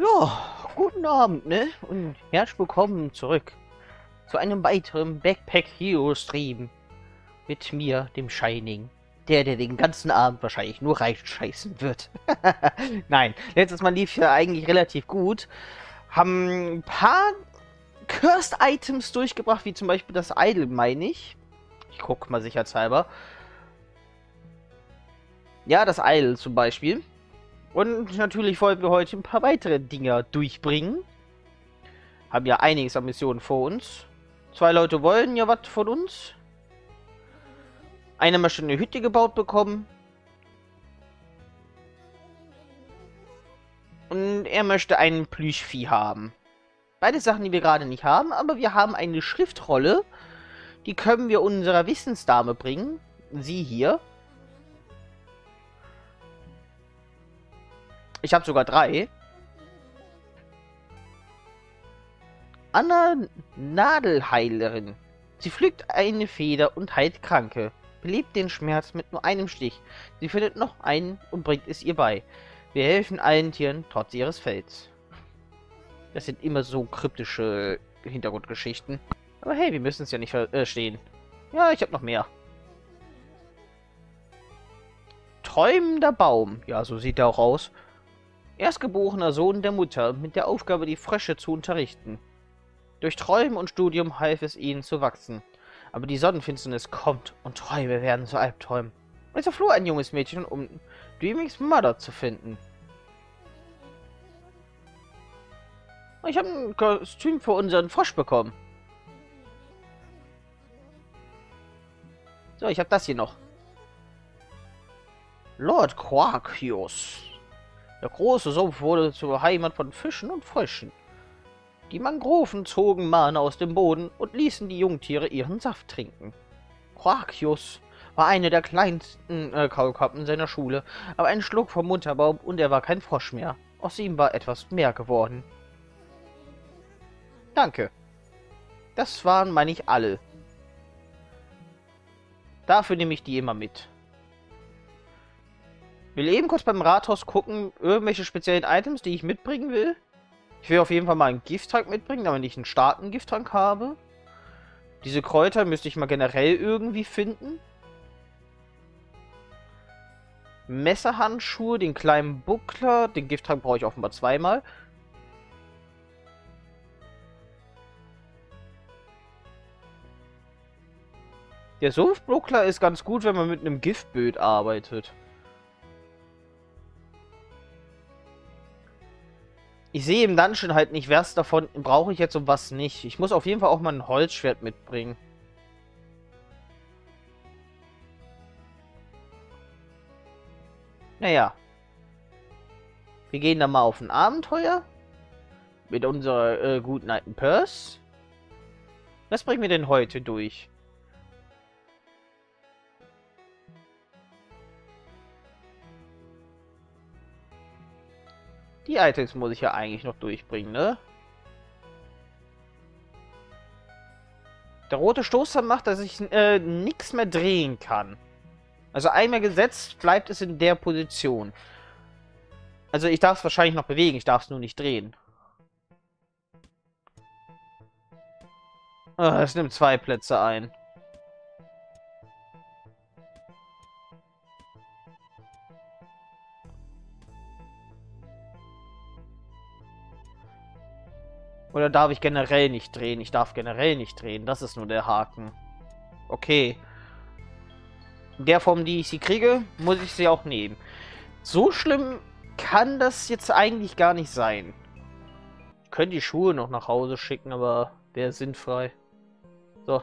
Ja, guten Abend, ne? Und herzlich willkommen zurück zu einem weiteren Backpack Hero Stream mit mir, dem Shining. Der, der den ganzen Abend wahrscheinlich nur reinscheißen wird. Nein, letztes Mal lief ja eigentlich relativ gut. Haben ein paar Cursed Items durchgebracht, wie zum Beispiel das Idol, meine ich. Ich guck mal sicherheitshalber. Ja, das Idol zum Beispiel. Und natürlich wollen wir heute ein paar weitere Dinger durchbringen. Haben ja einiges an Missionen vor uns. Zwei Leute wollen ja was von uns. Einer möchte eine Hütte gebaut bekommen. Und er möchte einen Plüschvieh haben. Beide Sachen, die wir gerade nicht haben, aber wir haben eine Schriftrolle. Die können wir unserer Wissensdame bringen. Sie hier. Ich habe sogar drei. Anna Nadelheilerin. Sie pflückt eine Feder und heilt Kranke. Belebt den Schmerz mit nur einem Stich. Sie findet noch einen und bringt es ihr bei. Wir helfen allen Tieren trotz ihres Fells. Das sind immer so kryptische Hintergrundgeschichten. Aber hey, wir müssen es ja nicht verstehen. Ja, ich habe noch mehr. Träumender Baum. Ja, so sieht er auch aus. Erstgeborener Sohn der Mutter, mit der Aufgabe, die Frösche zu unterrichten. Durch Träumen und Studium half es ihnen zu wachsen. Aber die Sonnenfinsternis kommt und Träume werden zu Albträumen. Und so floh ein junges Mädchen, um Dreamings Mother zu finden. Ich habe ein Kostüm für unseren Frosch bekommen. So, ich habe das hier noch. Lord Quarkius. Der große Sumpf wurde zur Heimat von Fischen und Fröschen. Die Mangroven zogen Mana aus dem Boden und ließen die Jungtiere ihren Saft trinken. Quarkius war eine der kleinsten äh, Kaulkappen seiner Schule, aber ein Schluck vom Mutterbaum und er war kein Frosch mehr. Aus ihm war etwas mehr geworden. Danke. Das waren, meine ich, alle. Dafür nehme ich die immer mit. Will eben kurz beim Rathaus gucken, irgendwelche speziellen Items, die ich mitbringen will. Ich will auf jeden Fall mal einen Gifttrank mitbringen, damit ich einen starken Gifttrank habe. Diese Kräuter müsste ich mal generell irgendwie finden. Messerhandschuhe, den kleinen Buckler, den Gifttrank brauche ich offenbar zweimal. Der Sumpfbuckler ist ganz gut, wenn man mit einem Giftbild arbeitet. Ich sehe im Dungeon halt nicht, was davon brauche ich jetzt und was nicht. Ich muss auf jeden Fall auch mal ein Holzschwert mitbringen. Naja. Wir gehen dann mal auf ein Abenteuer. Mit unserer äh, guten alten Purse. Was bringen wir denn heute durch? Die Items muss ich ja eigentlich noch durchbringen, ne? Der rote Stoßer macht, dass ich äh, nichts mehr drehen kann. Also einmal gesetzt, bleibt es in der Position. Also ich darf es wahrscheinlich noch bewegen, ich darf es nur nicht drehen. Ah, es nimmt zwei Plätze ein. Oder darf ich generell nicht drehen? Ich darf generell nicht drehen. Das ist nur der Haken. Okay. In der Form, die ich sie kriege, muss ich sie auch nehmen. So schlimm kann das jetzt eigentlich gar nicht sein. Ich könnte die Schuhe noch nach Hause schicken, aber wäre sinnfrei. So.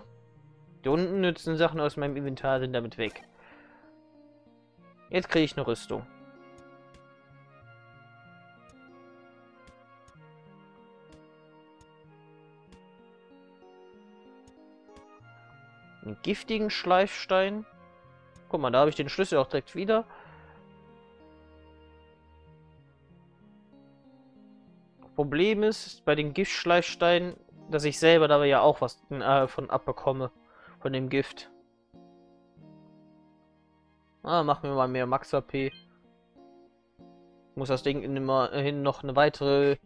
Die unten nützen Sachen aus meinem Inventar sind damit weg. Jetzt kriege ich eine Rüstung. Einen giftigen Schleifstein. Guck mal, da habe ich den Schlüssel auch direkt wieder. Problem ist bei den Giftschleifsteinen, dass ich selber dabei ja auch was äh, von abbekomme. Von dem Gift. Ah, machen wir mal mehr Max AP. Muss das Ding immerhin noch eine weitere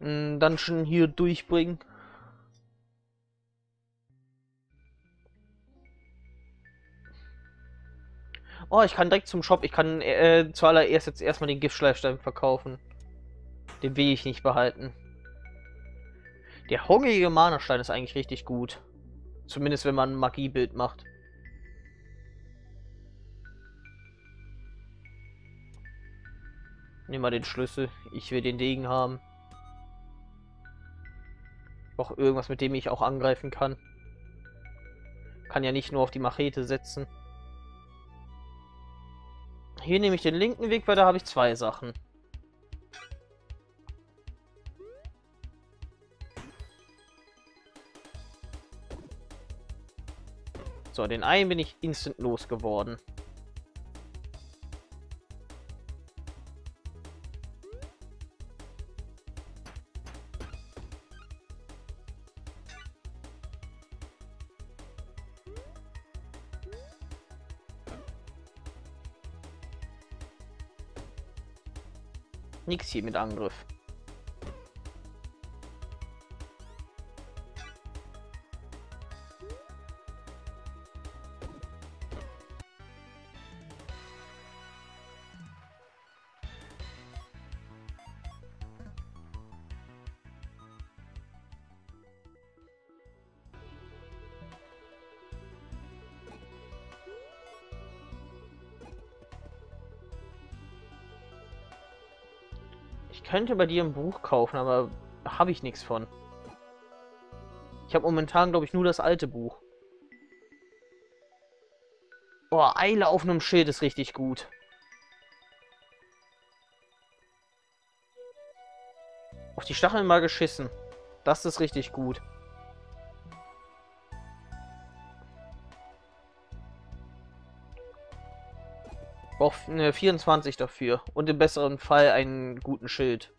äh, Dungeon hier durchbringen. Oh, ich kann direkt zum Shop. Ich kann äh, zuallererst jetzt erstmal den Giftschleifstein verkaufen. Den will ich nicht behalten. Der hungrige Mana-Stein ist eigentlich richtig gut. Zumindest wenn man ein Magiebild macht. Nimm mal den Schlüssel. Ich will den Degen haben. Auch irgendwas, mit dem ich auch angreifen kann. Kann ja nicht nur auf die Machete setzen. Hier nehme ich den linken Weg, weil da habe ich zwei Sachen. So, den einen bin ich instant losgeworden. Nix hier mit Angriff. Könnte bei dir ein Buch kaufen, aber habe ich nichts von. Ich habe momentan, glaube ich, nur das alte Buch. Boah, Eile auf einem Schild ist richtig gut. Auf die Stacheln mal geschissen. Das ist richtig gut. Braucht eine 24 dafür. Und im besseren Fall einen guten Schild.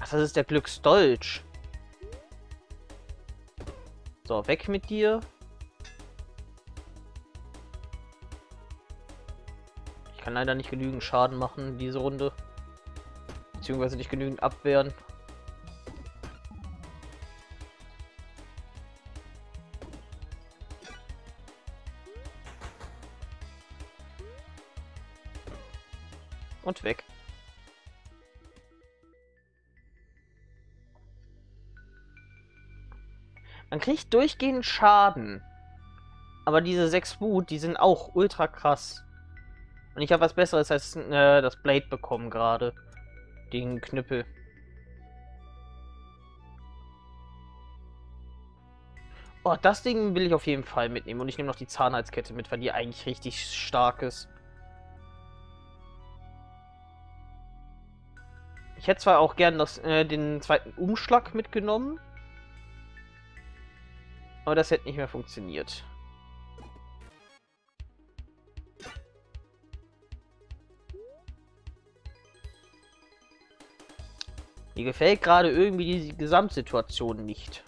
Ach, das ist der Glücksdolch. Weg mit dir. Ich kann leider nicht genügend Schaden machen diese Runde. Beziehungsweise nicht genügend abwehren. Kriegt durchgehend Schaden. Aber diese sechs Wut, die sind auch ultra krass. Und ich habe was Besseres als äh, das Blade bekommen gerade. Den Knüppel. Oh, das Ding will ich auf jeden Fall mitnehmen. Und ich nehme noch die Zahnheitskette mit, weil die eigentlich richtig stark ist. Ich hätte zwar auch gern das, äh, den zweiten Umschlag mitgenommen. Aber das hätte nicht mehr funktioniert. Mir gefällt gerade irgendwie die Gesamtsituation nicht.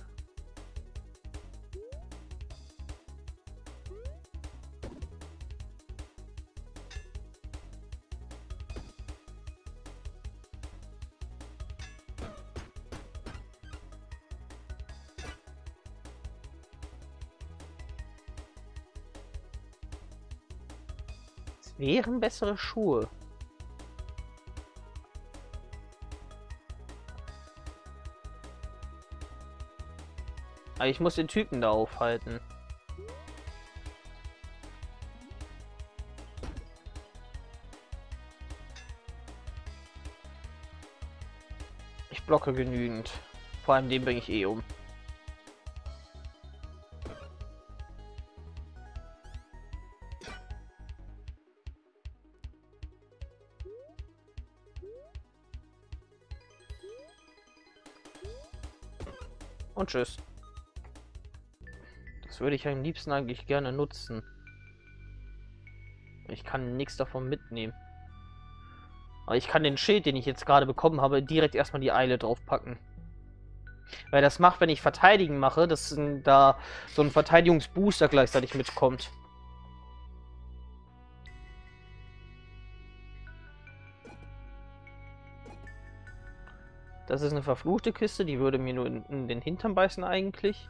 Bessere Schuhe. Aber ich muss den Typen da aufhalten. Ich blocke genügend. Vor allem den bringe ich eh um. Und tschüss. Das würde ich am liebsten eigentlich gerne nutzen. Ich kann nichts davon mitnehmen. Aber ich kann den Schild, den ich jetzt gerade bekommen habe, direkt erstmal die Eile draufpacken. Weil das macht, wenn ich Verteidigen mache, dass da so ein Verteidigungsbooster gleichzeitig mitkommt. Das ist eine verfluchte Kiste, die würde mir nur in, in den Hintern beißen eigentlich.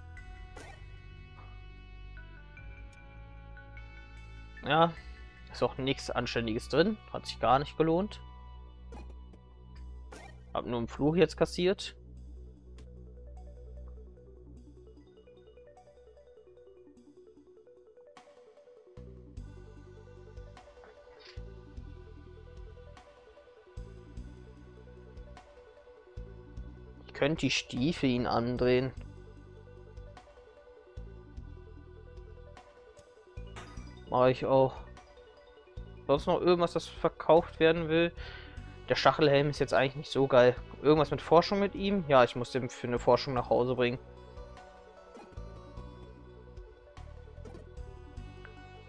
Ja, ist auch nichts Anständiges drin. Hat sich gar nicht gelohnt. Hab nur einen Fluch jetzt kassiert. Könnte die Stiefel ihn andrehen. Mache ich auch. Sonst noch irgendwas, das verkauft werden will? Der Stachelhelm ist jetzt eigentlich nicht so geil. Irgendwas mit Forschung mit ihm? Ja, ich muss den für eine Forschung nach Hause bringen.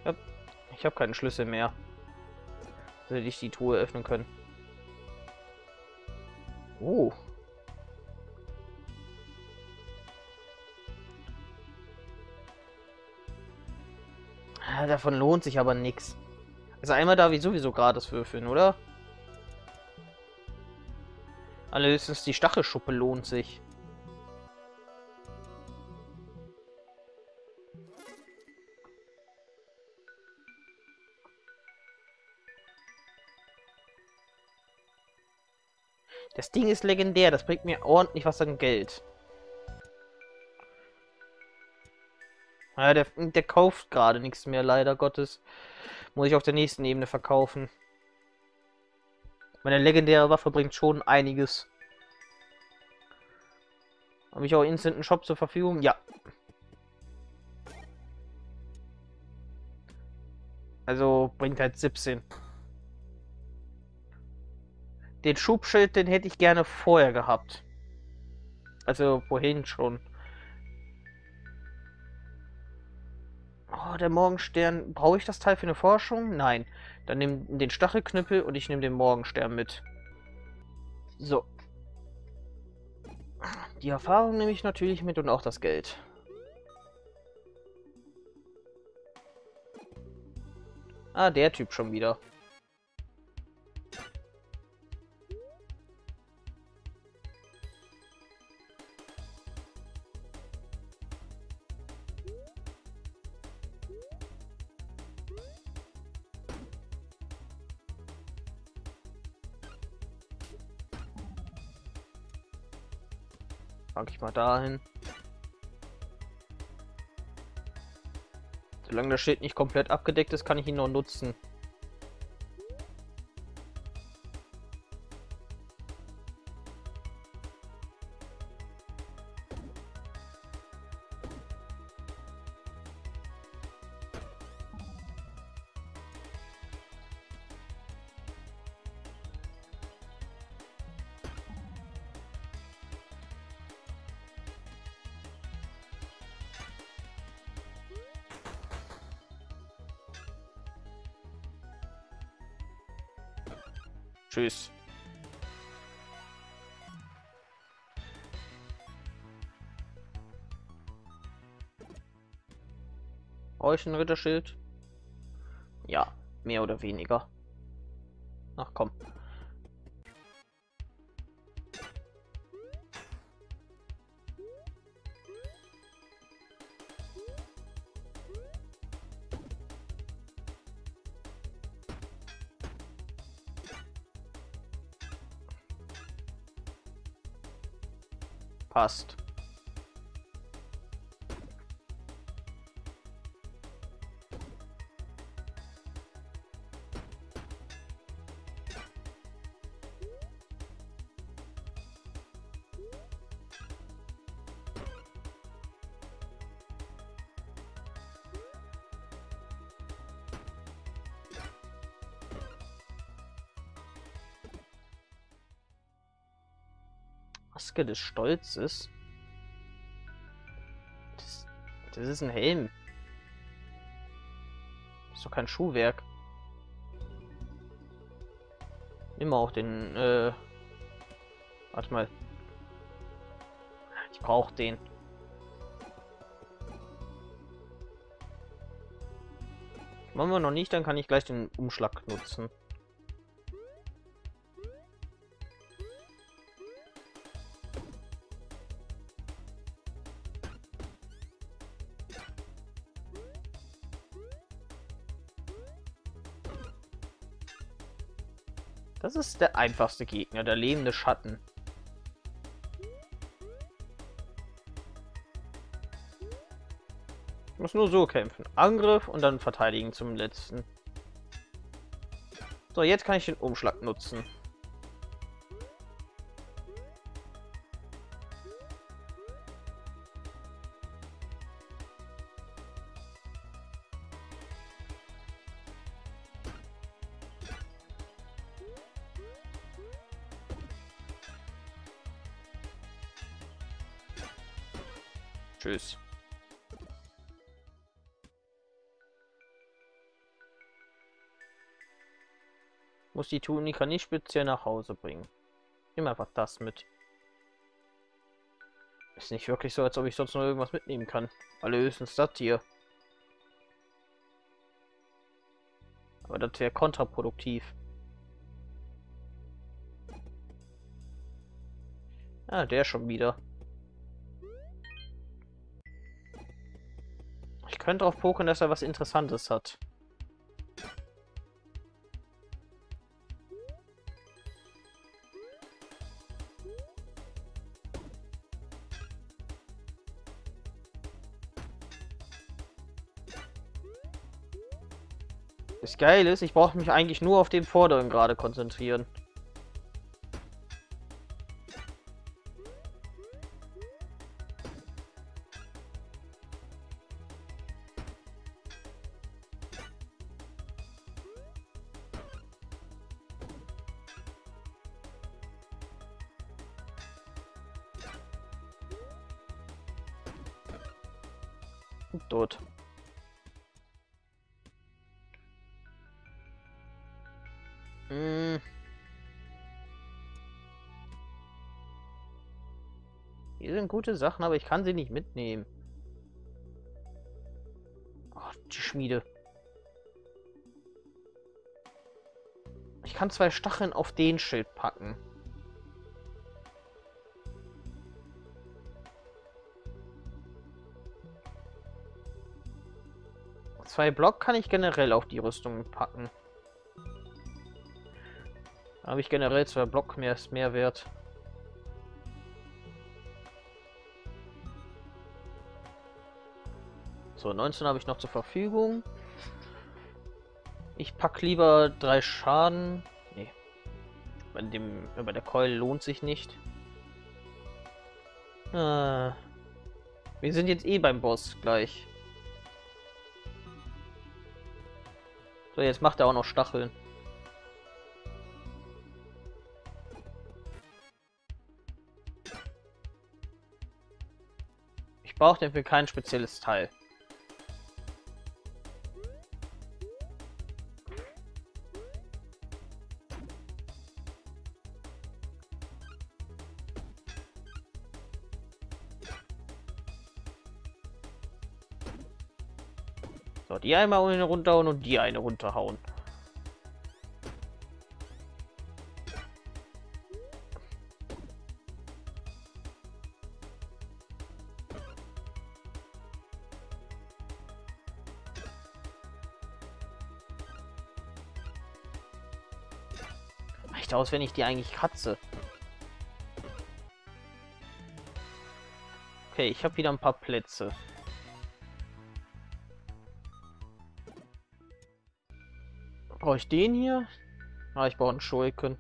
Ja, ich habe keinen Schlüssel mehr. Hätte ich die Truhe öffnen können. Oh, davon lohnt sich aber nichts. Also einmal darf ich sowieso gratis würfeln, oder? Allerhöchstens die Stachelschuppe lohnt sich. Das Ding ist legendär, das bringt mir ordentlich was an Geld. Ja, der, der kauft gerade nichts mehr, leider Gottes. Muss ich auf der nächsten Ebene verkaufen. Meine legendäre Waffe bringt schon einiges. Habe ich auch instant Shop zur Verfügung? Ja. Also bringt halt 17. Den Schubschild, den hätte ich gerne vorher gehabt. Also vorhin schon. Oh, der Morgenstern. Brauche ich das Teil für eine Forschung? Nein. Dann nimm den Stachelknüppel und ich nehme den Morgenstern mit. So. Die Erfahrung nehme ich natürlich mit und auch das Geld. Ah, der Typ schon wieder. Dahin. Solange das Schild nicht komplett abgedeckt ist, kann ich ihn noch nutzen. Euch ein Ritterschild? Ja, mehr oder weniger. Ach komm. Passt. Maske des Stolzes. Das, Das ist ein Helm. Das ist doch kein Schuhwerk. Nimm auch den, äh... Warte mal. Ich brauche den. Machen wir noch nicht, dann kann ich gleich den Umschlag nutzen. Das ist der einfachste Gegner, der lebende Schatten. Ich muss nur so kämpfen. Angriff und dann verteidigen zum letzten. So, jetzt kann ich den Umschlag nutzen. Muss die Tunika nicht speziell nach Hause bringen. Nimm einfach das mit. Ist nicht wirklich so, als ob ich sonst noch irgendwas mitnehmen kann. Alle höchstens das hier. Aber das wäre kontraproduktiv. Ah, der schon wieder. Ich könnte drauf poken, dass er was Interessantes hat. Das Geile ist, ich brauche mich eigentlich nur auf den vorderen gerade konzentrieren. Hier sind gute Sachen, aber ich kann sie nicht mitnehmen. Ach, die Schmiede. Ich kann zwei Stacheln auf den Schild packen. Zwei Block kann ich generell auf die Rüstung packen. Habe ich generell zwei Block mehr ist mehr wert. So, 19 habe ich noch zur Verfügung. Ich packe lieber drei Schaden. Nee. Bei, dem, bei der Keule lohnt sich nicht. Ah. Wir sind jetzt eh beim Boss gleich. So, jetzt macht er auch noch Stacheln. Ich brauche dafür kein spezielles Teil. Die einmal eine runterhauen und die eine runterhauen. Reicht aus, wenn ich die eigentlich kratze. Okay, ich habe wieder ein paar Plätze. Brauche ich den hier? Ah, ich brauche einen Schurken.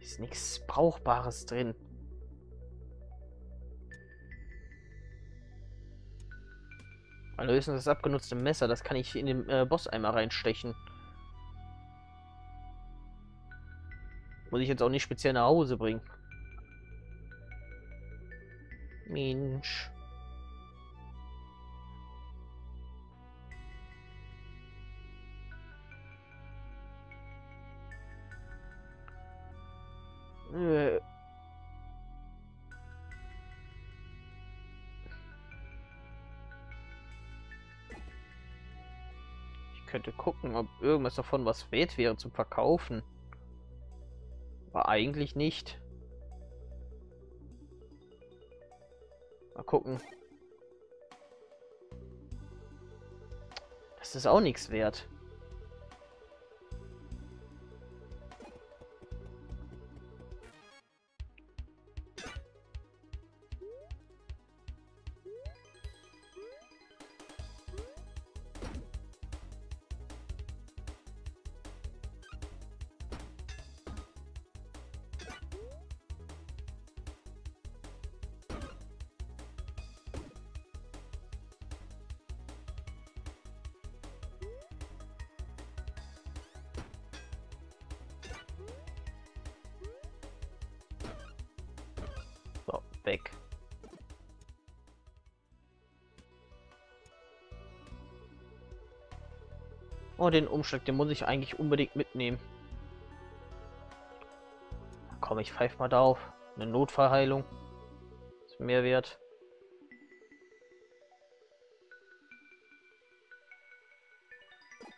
Ist nichts Brauchbares drin. Also ist das abgenutzte Messer, das kann ich in den äh, einmal reinstechen. Muss ich jetzt auch nicht speziell nach Hause bringen. Mensch. Äh. Ich könnte gucken, ob irgendwas davon was wert wäre zum Verkaufen. Aber eigentlich nicht. Gucken. Das ist auch nichts wert. Oh, den Umschlag, den muss ich eigentlich unbedingt mitnehmen. Komm, ich pfeife mal da auf. Eine Notfallheilung. Ist mehr wert.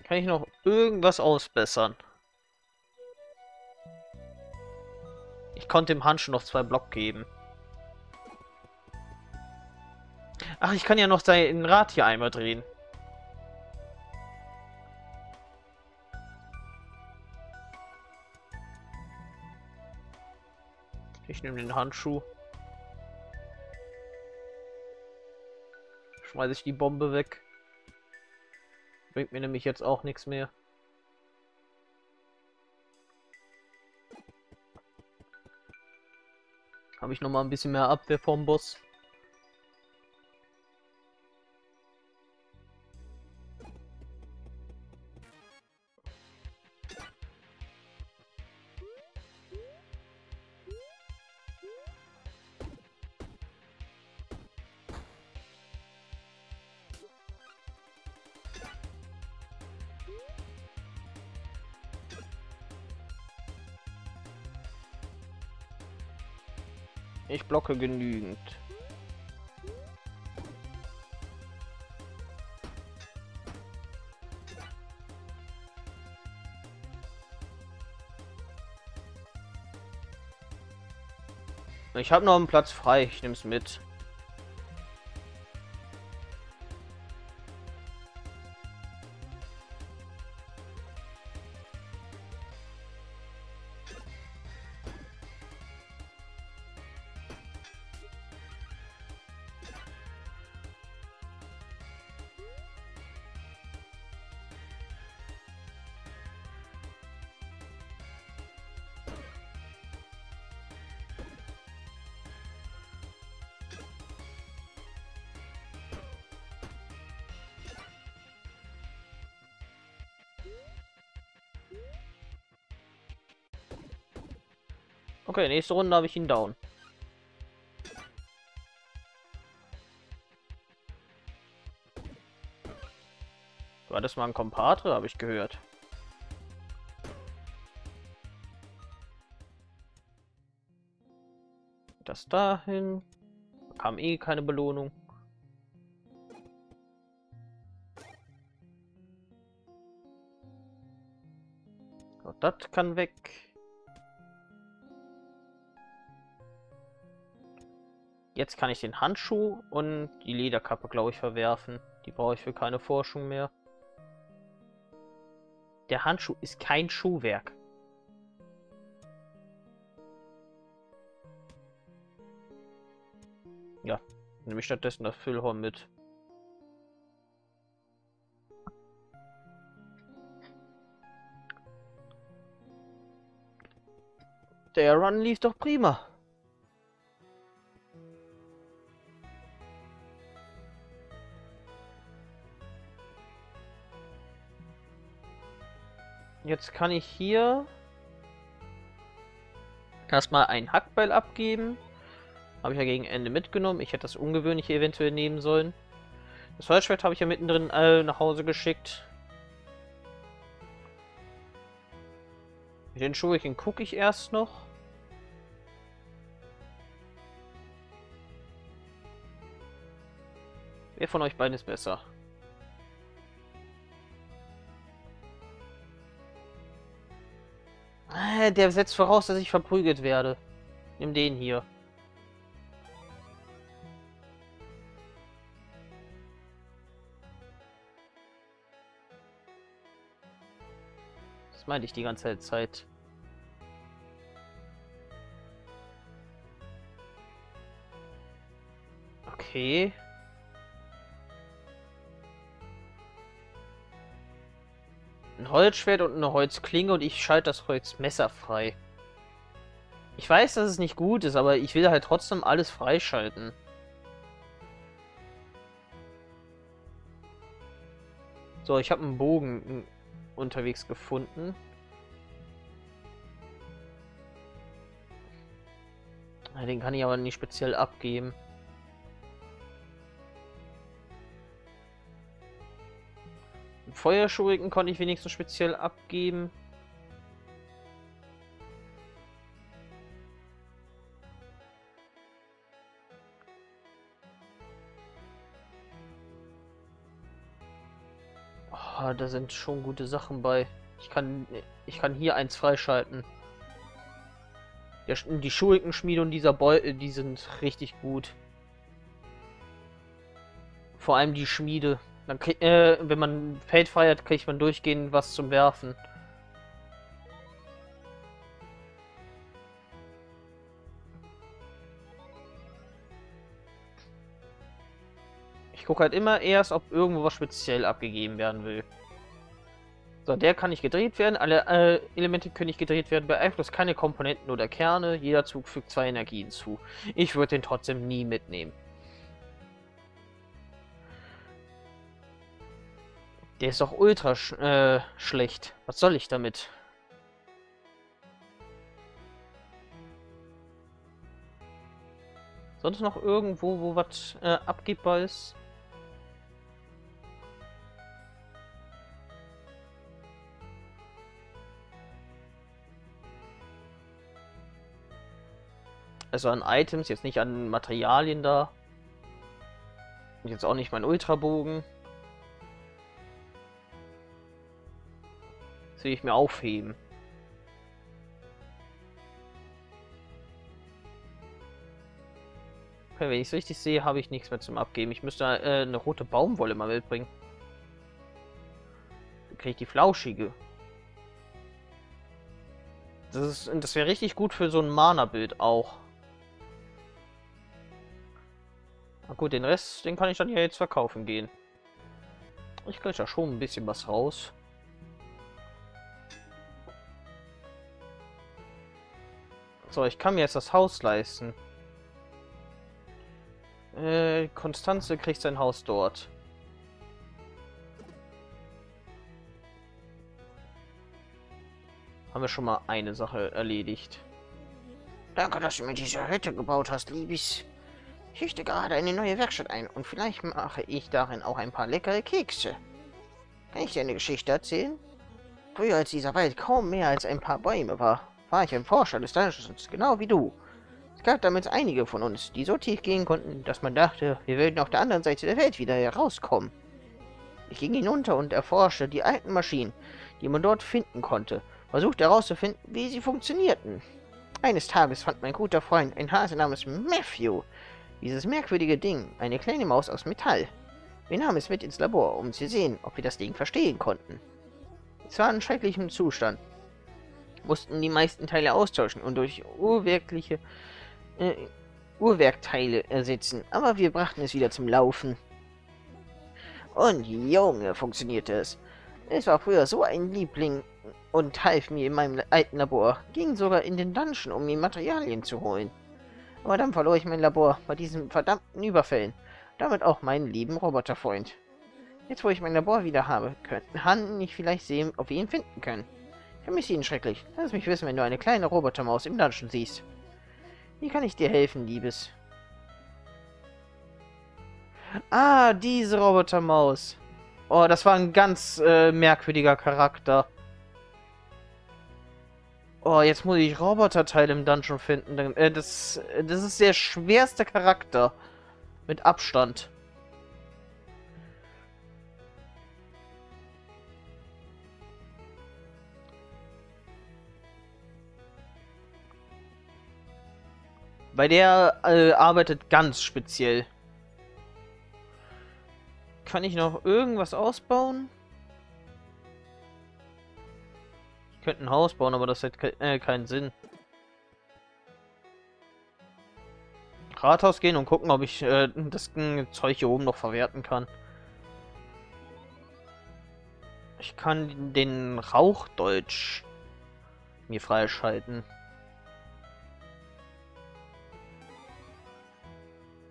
Kann ich noch irgendwas ausbessern? Ich konnte dem Handschuh noch zwei Block geben. Ach, ich kann ja noch sein Rad hier einmal drehen. Nehme den Handschuh. Schmeiße ich die Bombe weg. Bringt mir nämlich jetzt auch nichts mehr. Habe ich noch mal ein bisschen mehr Abwehr vom Boss. Blocke genügend. Ich habe noch einen Platz frei, ich nehme es mit. Okay, nächste Runde habe ich ihn down. War das mal ein Kompatre, habe ich gehört. Das dahin. Kam eh keine Belohnung. das kann weg. Jetzt kann ich den Handschuh und die Lederkappe, glaube ich, verwerfen. Die brauche ich für keine Forschung mehr. Der Handschuh ist kein Schuhwerk. Ja, nehme ich stattdessen das Füllhorn mit. Der Run lief doch prima. Jetzt kann ich hier Erstmal ein Hackbeil abgeben. Habe ich ja gegen Ende mitgenommen. Ich hätte das Ungewöhnliche eventuell nehmen sollen. Das Holzschwert habe ich ja mittendrin äh, nach Hause geschickt. Mit den Schuriken gucke ich erst noch. Wer von euch beiden ist besser? Der setzt voraus, dass ich verprügelt werde. Nimm den hier. Das meinte ich die ganze Zeit. Okay. Ein Holzschwert und eine Holzklinge und ich schalte das Holzmesser frei. Ich weiß, dass es nicht gut ist, aber ich will halt trotzdem alles freischalten. So, ich habe einen Bogen unterwegs gefunden. Den kann ich aber nicht speziell abgeben. Feuerschuriken konnte ich wenigstens speziell abgeben. Oh, da sind schon gute Sachen bei. Ich kann, ich kann hier eins freischalten. Der, die Schurikenschmiede und dieser Boy, die sind richtig gut. Vor allem die Schmiede. Dann krieg, äh, wenn man Feld feiert, kriegt man durchgehend was zum Werfen. Ich gucke halt immer erst, ob irgendwo was speziell abgegeben werden will. So, der kann nicht gedreht werden. Alle äh, Elemente können nicht gedreht werden. Beeinflusst keine Komponenten oder Kerne. Jeder Zug fügt zwei Energien zu. Ich würde den trotzdem nie mitnehmen. Der ist doch ultra sch äh, schlecht. Was soll ich damit? Sonst noch irgendwo, wo was äh, abgebbar ist? Also an Items, jetzt nicht an Materialien da. Und jetzt auch nicht mein Ultrabogen. Das will ich mir aufheben. Okay, wenn ich es richtig sehe, habe ich nichts mehr zum Abgeben. Ich müsste äh, eine rote Baumwolle mal mitbringen. Dann kriege ich die flauschige. Das, das wäre richtig gut für so ein Mana-Bild auch. Na gut, den Rest, den kann ich dann ja jetzt verkaufen gehen. Ich kriege ja schon ein bisschen was raus. So, ich kann mir jetzt das Haus leisten. Äh, Konstanze kriegt sein Haus dort. Haben wir schon mal eine Sache erledigt. Danke, dass du mir diese Hütte gebaut hast, Liebis. Ich richte gerade eine neue Werkstatt ein und vielleicht mache ich darin auch ein paar leckere Kekse. Kann ich dir eine Geschichte erzählen? Früher, als dieser Wald kaum mehr als ein paar Bäume war, war ich ein Forscher des Dungeons, genau wie du. Es gab damals einige von uns, die so tief gehen konnten, dass man dachte, wir würden auf der anderen Seite der Welt wieder herauskommen. Ich ging hinunter und erforschte die alten Maschinen, die man dort finden konnte, versuchte herauszufinden, wie sie funktionierten. Eines Tages fand mein guter Freund, ein Hase namens Matthew, dieses merkwürdige Ding, eine kleine Maus aus Metall. Wir nahmen es mit ins Labor, um zu sehen, ob wir das Ding verstehen konnten. Es war in schrecklichem Zustand. Mussten die meisten Teile austauschen und durch urwerkliche äh, Uhrwerkteile ersetzen, aber wir brachten es wieder zum Laufen. Und Junge, funktionierte es. Es war früher so ein Liebling und half mir in meinem alten Labor, ging sogar in den Dungeon, um mir Materialien zu holen. Aber dann verlor ich mein Labor bei diesen verdammten Überfällen. Damit auch meinen lieben Roboterfreund. Jetzt, wo ich mein Labor wieder habe, könnten Han nicht vielleicht sehen, ob wir ihn finden können. Vermisse ihn schrecklich. Lass mich wissen, wenn du eine kleine Robotermaus im Dungeon siehst. Wie kann ich dir helfen, Liebes? Ah, diese Robotermaus. Oh, das war ein ganz äh, merkwürdiger Charakter. Oh, jetzt muss ich Roboterteile im Dungeon finden. Äh, das, das ist der schwerste Charakter. Mit Abstand. Bei der äh, arbeitet ganz speziell. Kann ich noch irgendwas ausbauen? Ich könnte ein Haus bauen, aber das hat ke äh, keinen Sinn. Rathaus gehen und gucken, ob ich äh, das Zeug hier oben noch verwerten kann. Ich kann den Rauchdeutsch mir freischalten.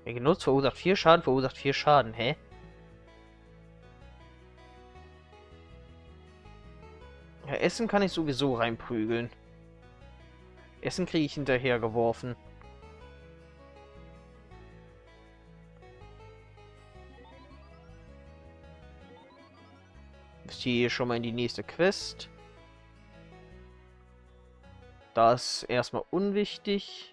Wer genutzt, verursacht 4 Schaden, verursacht 4 Schaden. Hä? Ja, Essen kann ich sowieso reinprügeln. Essen kriege ich hinterher geworfen. Ist hier schon mal in die nächste Quest. Das ist erstmal unwichtig.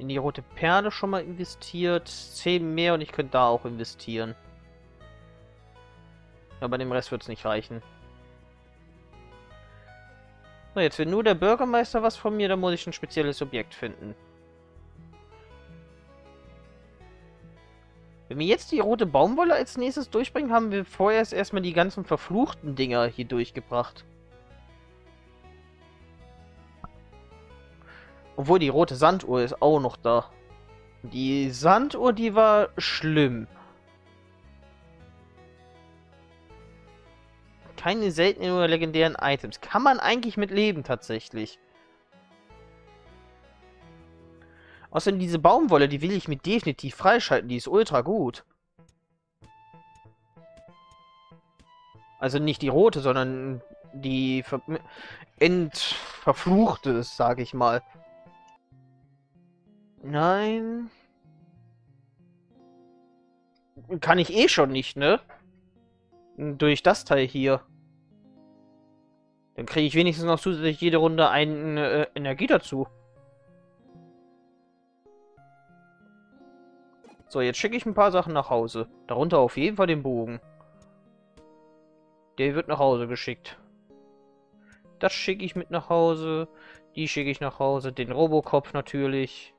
In die rote Perle schon mal investiert. 10 mehr und ich könnte da auch investieren. Aber dem Rest wird es nicht reichen. So, jetzt will nur der Bürgermeister was von mir, dann muss ich ein spezielles Objekt finden. Wenn wir jetzt die rote Baumwolle als nächstes durchbringen, haben wir vorerst erstmal die ganzen verfluchten Dinger hier durchgebracht. Obwohl, die rote Sanduhr ist auch noch da. Die Sanduhr, die war schlimm. Keine seltenen oder legendären Items. Kann man eigentlich mit leben, tatsächlich. Außerdem diese Baumwolle, die will ich mir definitiv freischalten. Die ist ultra gut. Also nicht die rote, sondern die ver entverfluchte, sage ich mal. Nein. Kann ich eh schon nicht, ne? Durch das Teil hier. Dann kriege ich wenigstens noch zusätzlich jede Runde eine äh, Energie dazu. So, jetzt schicke ich ein paar Sachen nach Hause. Darunter auf jeden Fall den Bogen. Der wird nach Hause geschickt. Das schicke ich mit nach Hause. Die schicke ich nach Hause. Den Robocop natürlich.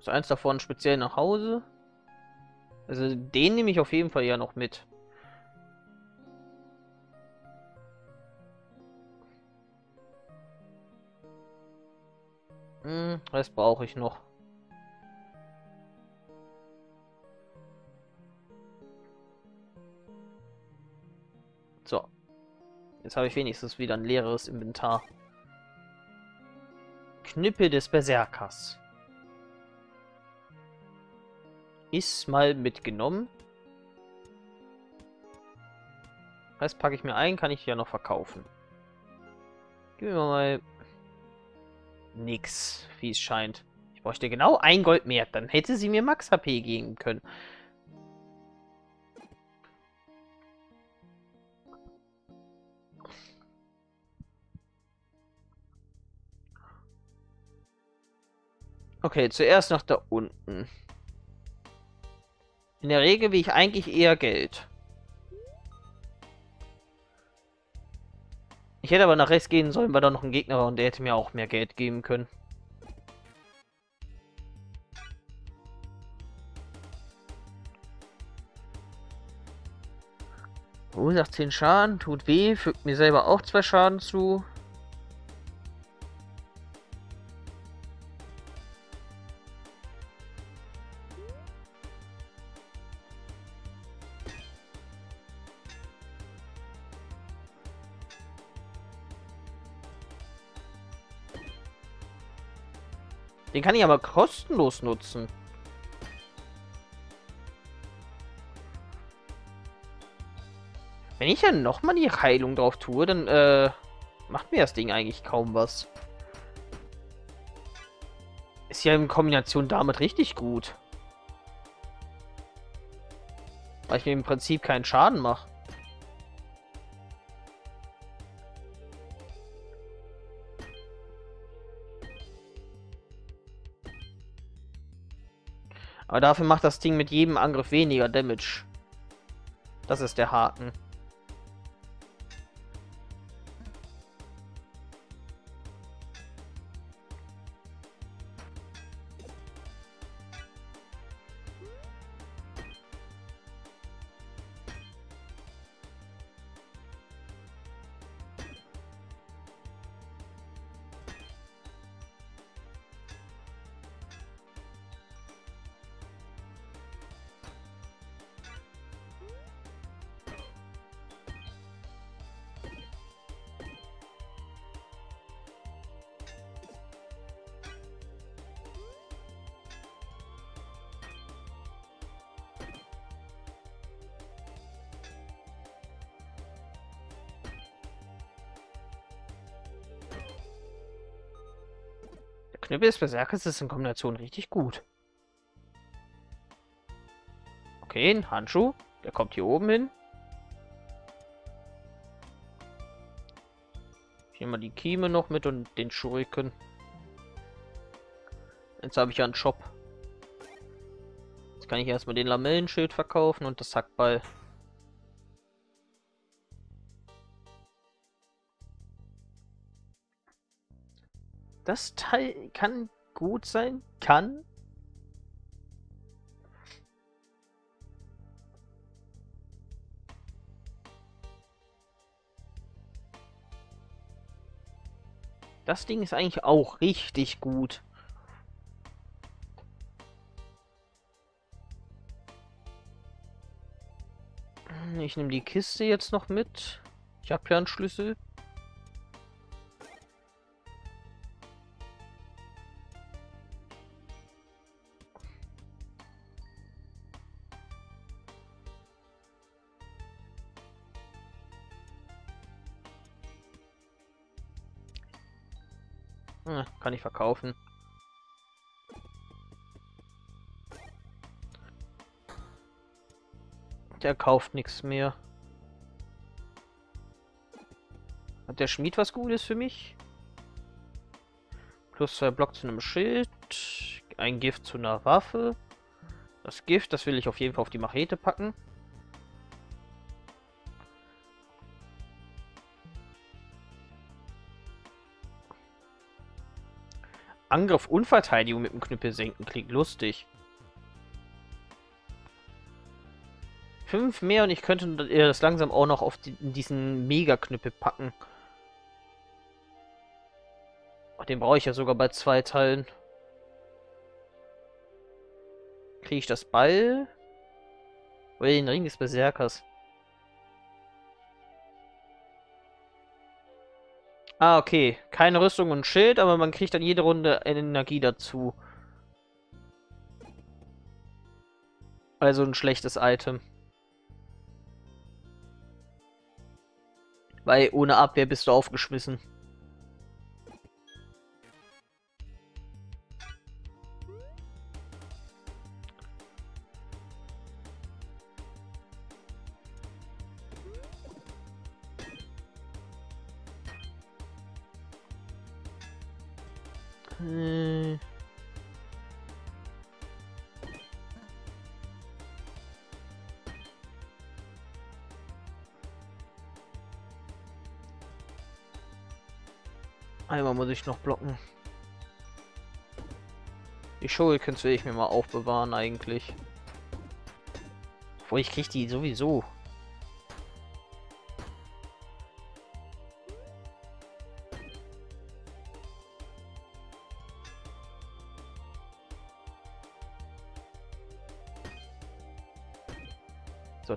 Muss eins davon speziell nach Hause. Also den nehme ich auf jeden Fall ja noch mit. Hm, das brauche ich noch. So. Jetzt habe ich wenigstens wieder ein leeres Inventar. Knüppel des Berserkers. Ist mal mitgenommen. Das packe ich mir ein, kann ich ja noch verkaufen. Geben wir mal nix, wie es scheint. Ich bräuchte genau ein Gold mehr, dann hätte sie mir Max HP geben können. Okay, zuerst nach da unten. In der Regel will ich eigentlich eher Geld. Ich hätte aber nach rechts gehen sollen, weil da noch ein Gegner war und der hätte mir auch mehr Geld geben können. Verursacht 10 Schaden, tut weh, fügt mir selber auch 2 Schaden zu. Den kann ich aber kostenlos nutzen. Wenn ich ja nochmal die Heilung drauf tue, dann äh, macht mir das Ding eigentlich kaum was. Ist ja in Kombination damit richtig gut. Weil ich mir im Prinzip keinen Schaden mache. Aber dafür macht das Ding mit jedem Angriff weniger Damage. Das ist der Haken. Knüppel des Berserkers ist in Kombination richtig gut. Okay, ein Handschuh. Der kommt hier oben hin. Hier mal die Kieme noch mit und den Schuriken. Jetzt habe ich ja einen Shop. Jetzt kann ich erstmal den Lamellenschild verkaufen und das Hackball. Das Teil kann gut sein. Kann. Das Ding ist eigentlich auch richtig gut. Ich nehme die Kiste jetzt noch mit. Ich habe ja einen Schlüssel. Kann ich verkaufen. Der kauft nichts mehr. Hat der Schmied was Gutes für mich? Plus zwei Block zu einem Schild. Ein Gift zu einer Waffe. Das Gift, das will ich auf jeden Fall auf die Machete packen. Angriff und Verteidigung mit dem Knüppel senken. Klingt lustig. Fünf mehr und ich könnte das langsam auch noch auf die, diesen Mega-Knüppel packen. Oh, den brauche ich ja sogar bei zwei Teilen. Kriege ich das Ball? Oder den Ring des Berserkers? Ah, okay. Keine Rüstung und Schild, aber man kriegt dann jede Runde Energie dazu. Also ein schlechtes Item. Weil ohne Abwehr bist du aufgeschmissen. Äh. Einmal muss ich noch blocken. Die Shurikens will ich mir mal aufbewahren eigentlich. Wo ich krieg die sowieso.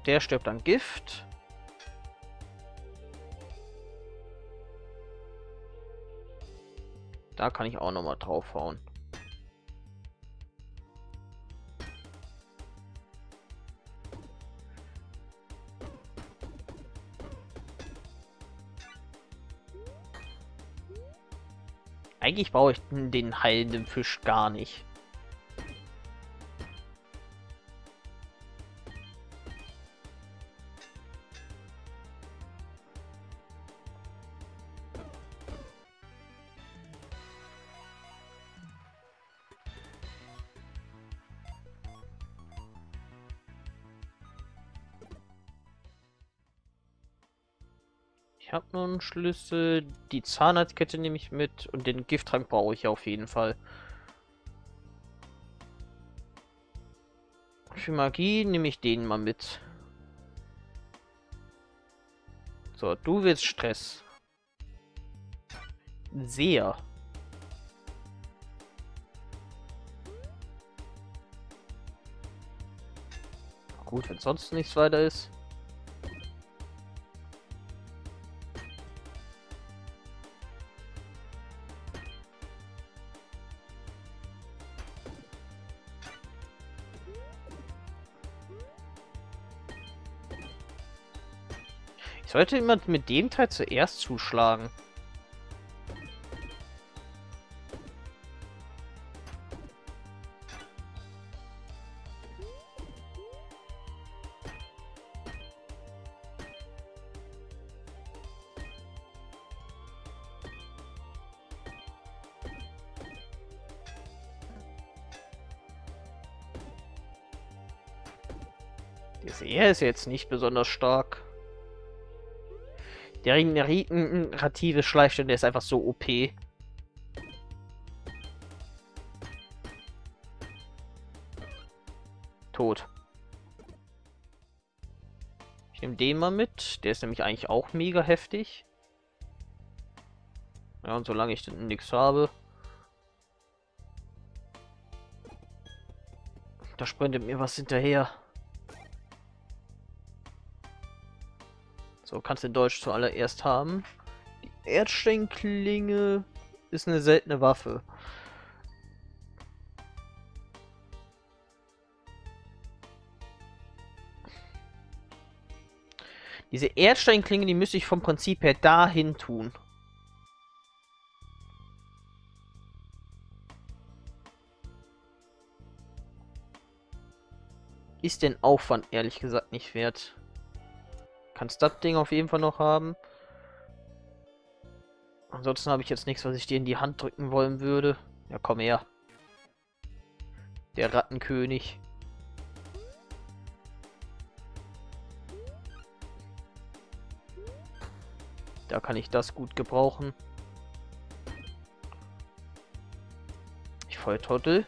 der stirbt an Gift. Da kann ich auch nochmal draufhauen. Eigentlich brauche ich den heilenden Fisch gar nicht. Schlüssel. Die Zahnarztkette nehme ich mit. Und den Gifttrank brauche ich auf jeden Fall. Für Magie nehme ich den mal mit. So, du willst Stress. Sehr. Gut, wenn sonst nichts weiter ist. Sollte jemand mit dem Teil zuerst zuschlagen. Er ist jetzt nicht besonders stark. Der regenerative Schleifstein, der ist einfach so OP. Tot. Ich nehme den mal mit. Der ist nämlich eigentlich auch mega heftig. Ja, und solange ich nichts habe. Da sprintet mir was hinterher. So, kannst du Deutsch zuallererst haben. Die Erdsteinklinge ist eine seltene Waffe. Diese Erdsteinklinge, die müsste ich vom Prinzip her dahin tun. Ist den Aufwand ehrlich gesagt nicht wert. Kannst das Ding auf jeden Fall noch haben. Ansonsten habe ich jetzt nichts, was ich dir in die Hand drücken wollen würde. Ja, komm her. Der Rattenkönig. Da kann ich das gut gebrauchen. Ich Volltrottel.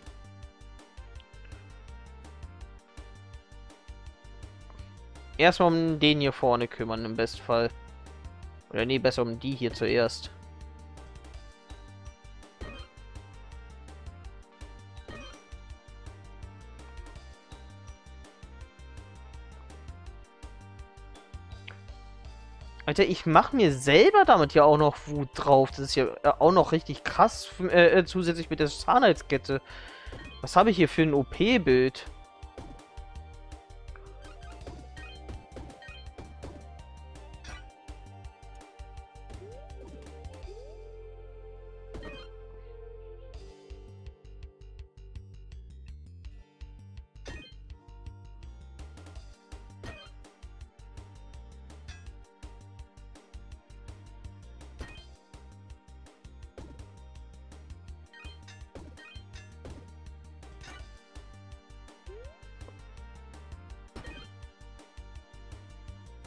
Erstmal um den hier vorne kümmern, im Bestfall. Oder nee, besser um die hier zuerst. Alter, ich mache mir selber damit ja auch noch Wut drauf. Das ist ja äh, auch noch richtig krass äh, äh, zusätzlich mit der Zahnheitskette. Was habe ich hier für ein OP-Bild?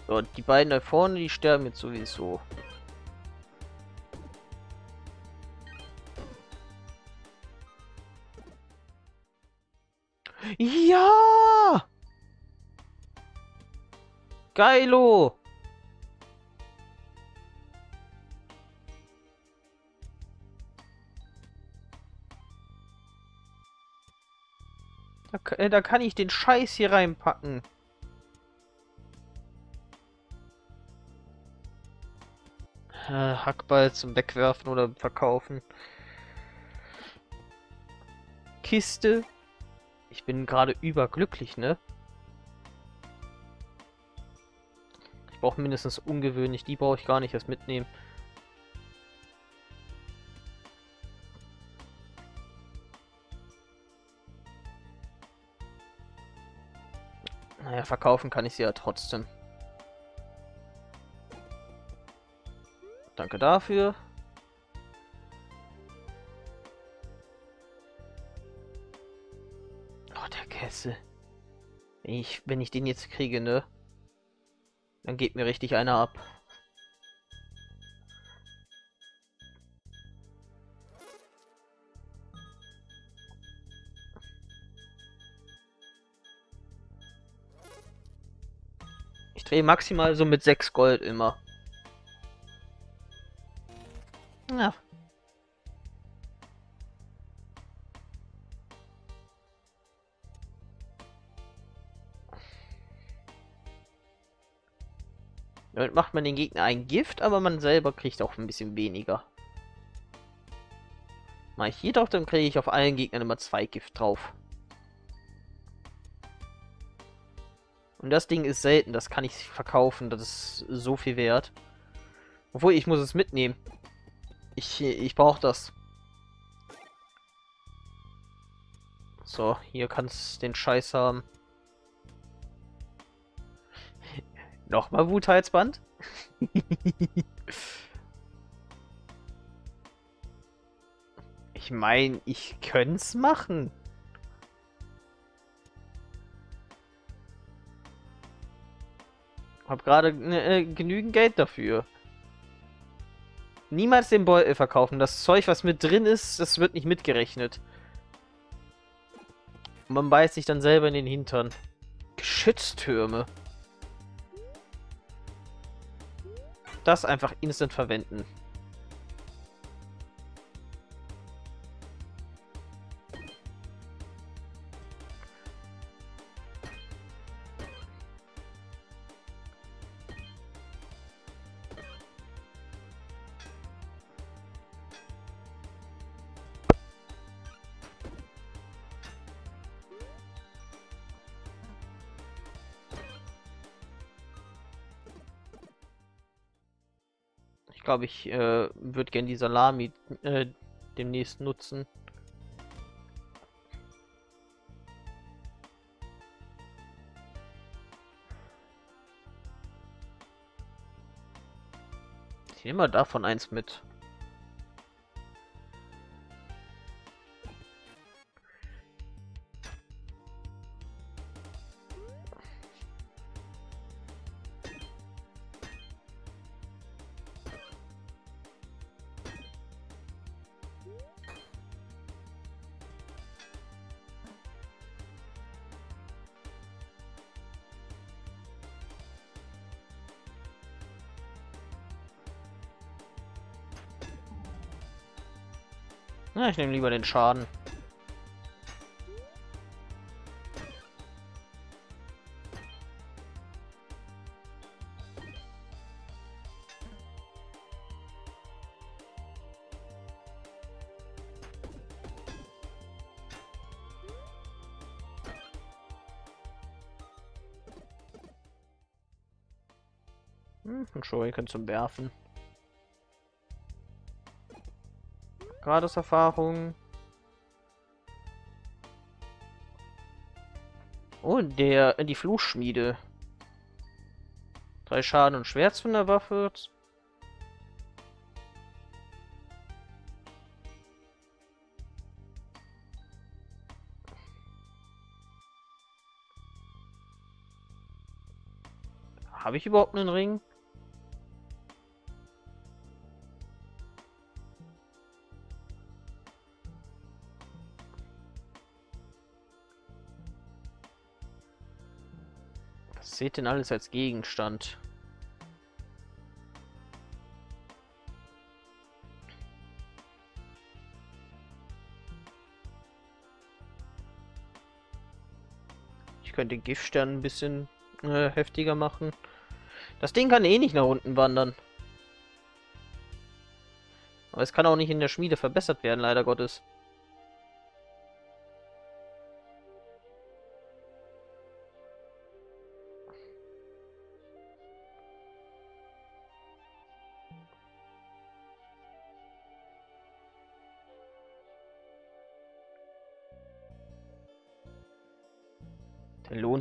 So, die beiden da vorne, die sterben jetzt sowieso. Ja! Geilo! Da, äh, da kann ich den Scheiß hier reinpacken. Hackball zum Wegwerfen oder Verkaufen. Kiste. Ich bin gerade überglücklich, ne? Ich brauche mindestens ungewöhnlich. Die brauche ich gar nicht erst mitnehmen. Naja, verkaufen kann ich sie ja trotzdem. Danke dafür. Oh, der Kessel. Wenn ich, wenn ich den jetzt kriege, ne? Dann geht mir richtig einer ab. Ich drehe maximal so mit 6 Gold immer. Ja. Damit macht man den Gegner ein Gift, aber man selber kriegt auch ein bisschen weniger. Mache ich hier drauf, dann kriege ich auf allen Gegnern immer zwei Gift drauf. Und das Ding ist selten, das kann ich verkaufen, das ist so viel wert. Obwohl, ich muss es mitnehmen. Ich, ich brauche das. So, hier kannst den Scheiß haben. Nochmal Wutheitsband? ich meine, ich könnte machen. Hab gerade äh, genügend Geld dafür. Niemals den Beutel verkaufen. Das Zeug, was mit drin ist, das wird nicht mitgerechnet. man beißt sich dann selber in den Hintern. Geschütztürme. das einfach instant verwenden. Glaube, ich äh, würde gern die Salami äh, demnächst nutzen. Ich nehme mal davon eins mit. Na, ich nehme lieber den Schaden. Hm, ein Shuriken zum Werfen. Gradeserfahrung. Oh, der die Fluchschmiede. Drei Schaden und Schwert von der Waffe. Habe ich überhaupt einen Ring? Seht denn alles als Gegenstand? Ich könnte den Giftstern ein bisschen äh, heftiger machen. Das Ding kann eh nicht nach unten wandern. Aber es kann auch nicht in der Schmiede verbessert werden, leider Gottes.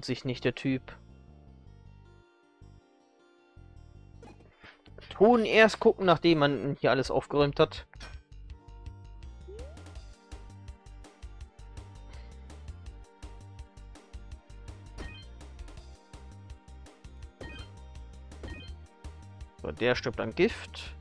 Sich nicht, der Typ. Ton erst gucken, nachdem man hier alles aufgeräumt hat. So, der stirbt an Gift.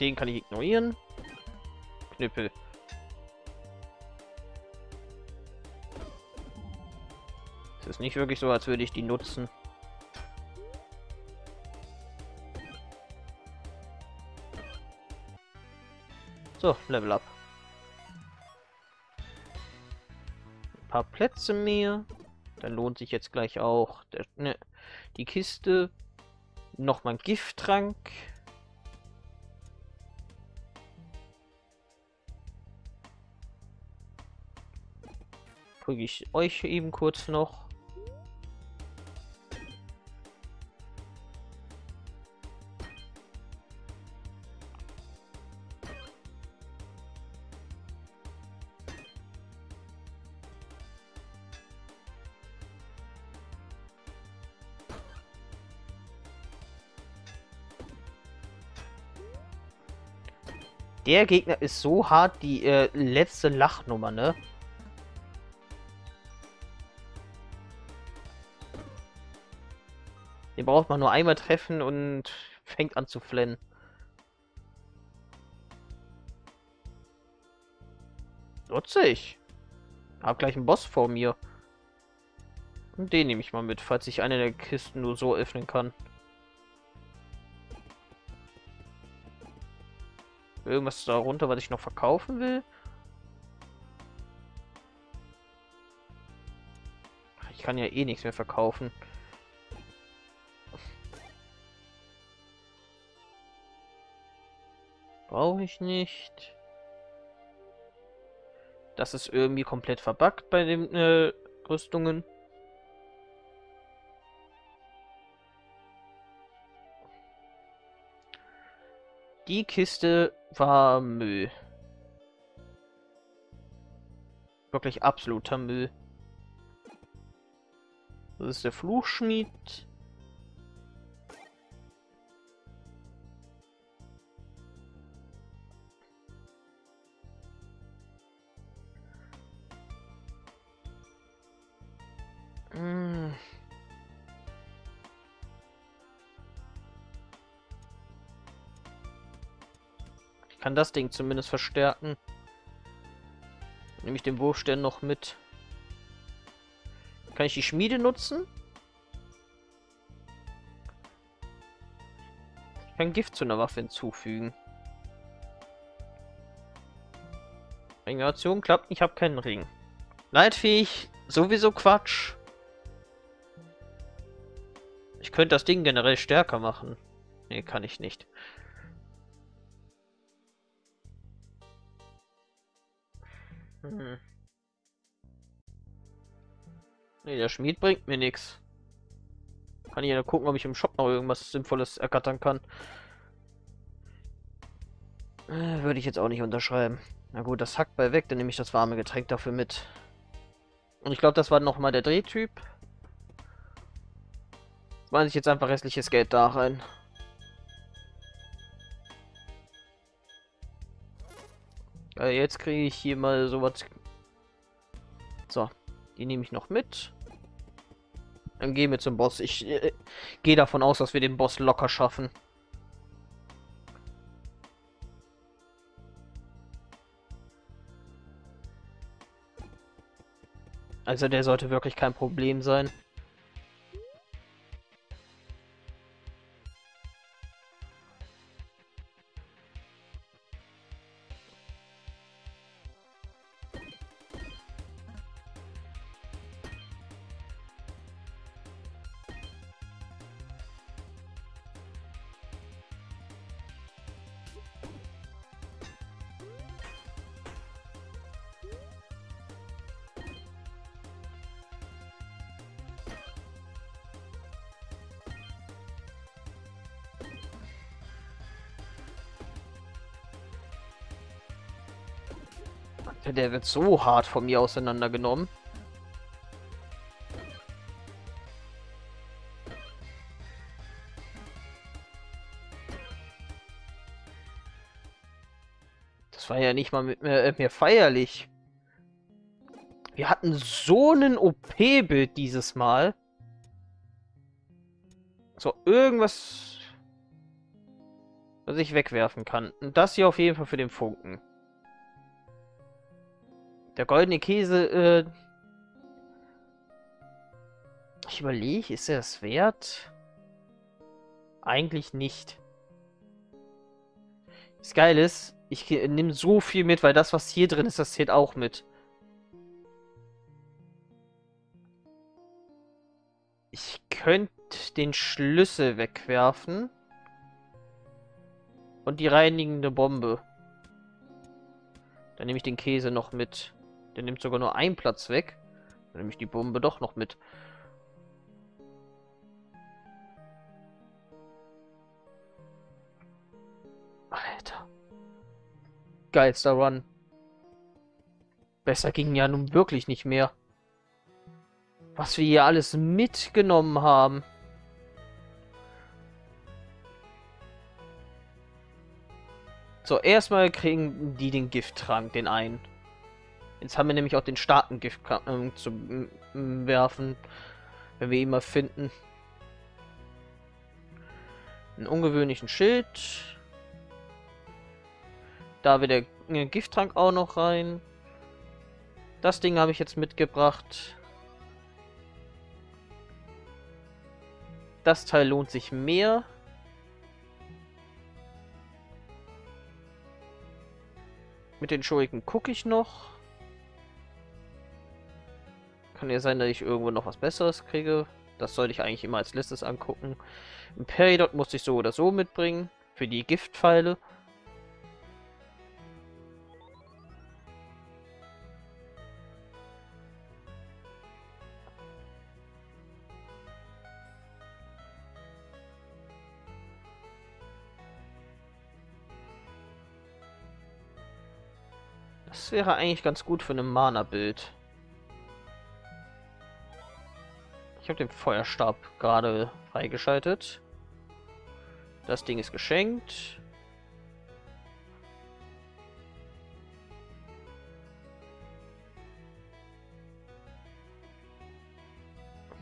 Den kann ich ignorieren. Knüppel. Es ist nicht wirklich so, als würde ich die nutzen. So, Level up. Ein paar Plätze mehr. Dann lohnt sich jetzt gleich auch der, ne, die Kiste. Nochmal Gifttrank. Kriege ich euch eben kurz noch. Der Gegner ist so hart, die äh, letzte Lachnummer, ne? Den braucht man nur einmal treffen und fängt an zu flennen. Nutze ich. Hab gleich einen Boss vor mir. Und den nehme ich mal mit, falls ich eine der Kisten nur so öffnen kann. Irgendwas darunter, was ich noch verkaufen will? Ich kann ja eh nichts mehr verkaufen. Brauche ich nicht. Das ist irgendwie komplett verbuggt bei den äh, Rüstungen. Die Kiste war Müll. Wirklich absoluter Müll. Das ist der Fluchschmied. Kann das Ding zumindest verstärken. Nehme ich den Wurfstern noch mit. Kann ich die Schmiede nutzen? Ich kann Gift zu einer Waffe hinzufügen. Regeneration klappt, ich habe keinen Ring. Leitfähig, sowieso Quatsch. Ich könnte das Ding generell stärker machen. Nee, kann ich nicht. Hm. Nee, der Schmied bringt mir nichts. Kann ich ja gucken, ob ich im Shop noch irgendwas Sinnvolles ergattern kann. Äh, würde ich jetzt auch nicht unterschreiben. Na gut, das hackt bei weg, dann nehme ich das warme Getränk dafür mit. Und ich glaube, das war nochmal der Drehtyp. Weiß ich jetzt einfach restliches Geld da rein. Äh, jetzt kriege ich hier mal sowas. So, die nehme ich noch mit. Dann gehen wir zum Boss. Ich äh, gehe davon aus, dass wir den Boss locker schaffen. Also der sollte wirklich kein Problem sein. Der wird so hart von mir auseinandergenommen. Das war ja nicht mal mit mir, äh, mir feierlich. Wir hatten so einen OP-Bild dieses Mal. So, irgendwas, was ich wegwerfen kann. Und das hier auf jeden Fall für den Funken. Der goldene Käse, äh... Ich überlege, ist er es wert? Eigentlich nicht. Das Geile ist, ich nehme so viel mit, weil das, was hier drin ist, das zählt auch mit. Ich könnte den Schlüssel wegwerfen. Und die reinigende Bombe. Dann nehme ich den Käse noch mit. Der nimmt sogar nur einen Platz weg. Dann nehme ich die Bombe doch noch mit. Alter. Geilster Run. Besser ging ja nun wirklich nicht mehr. Was wir hier alles mitgenommen haben. So, erstmal kriegen die den Gifttrank, den einen. Jetzt haben wir nämlich auch den starken Gift äh, zu werfen, wenn wir ihn mal finden. Einen ungewöhnlichen Schild. Da wird der Gifttrank auch noch rein. Das Ding habe ich jetzt mitgebracht. Das Teil lohnt sich mehr. Mit den Schurken gucke ich noch. Kann ja sein, dass ich irgendwo noch was Besseres kriege. Das sollte ich eigentlich immer als letztes angucken. Ein Peridot musste ich so oder so mitbringen. Für die Giftpfeile. Das wäre eigentlich ganz gut für ein Mana-Bild. Habe den Feuerstab gerade freigeschaltet. Das Ding ist geschenkt.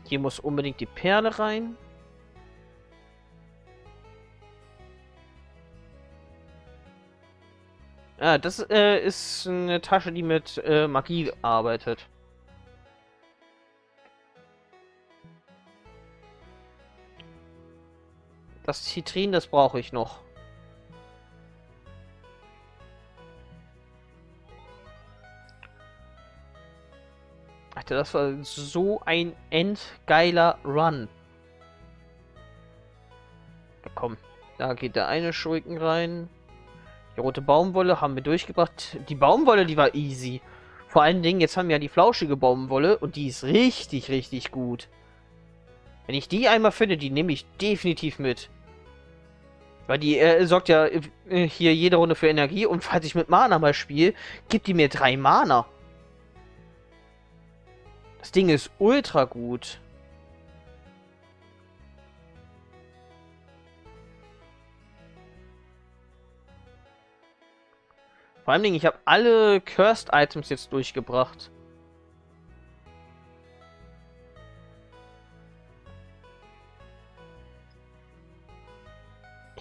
Hier muss unbedingt die Perle rein. Ah, das äh, ist eine Tasche, die mit äh, Magie arbeitet. Das Zitrin, das brauche ich noch. Alter, das war so ein endgeiler Run. Ja, komm, da geht der eine Schurken rein. Die rote Baumwolle haben wir durchgebracht. Die Baumwolle, die war easy. Vor allen Dingen, jetzt haben wir ja die flauschige Baumwolle und die ist richtig, richtig gut. Wenn ich die einmal finde, die nehme ich definitiv mit. Weil die äh, sorgt ja äh, hier jede Runde für Energie und falls ich mit Mana mal spiele, gibt die mir drei Mana. Das Ding ist ultra gut. Vor allem, ich habe alle Cursed Items jetzt durchgebracht.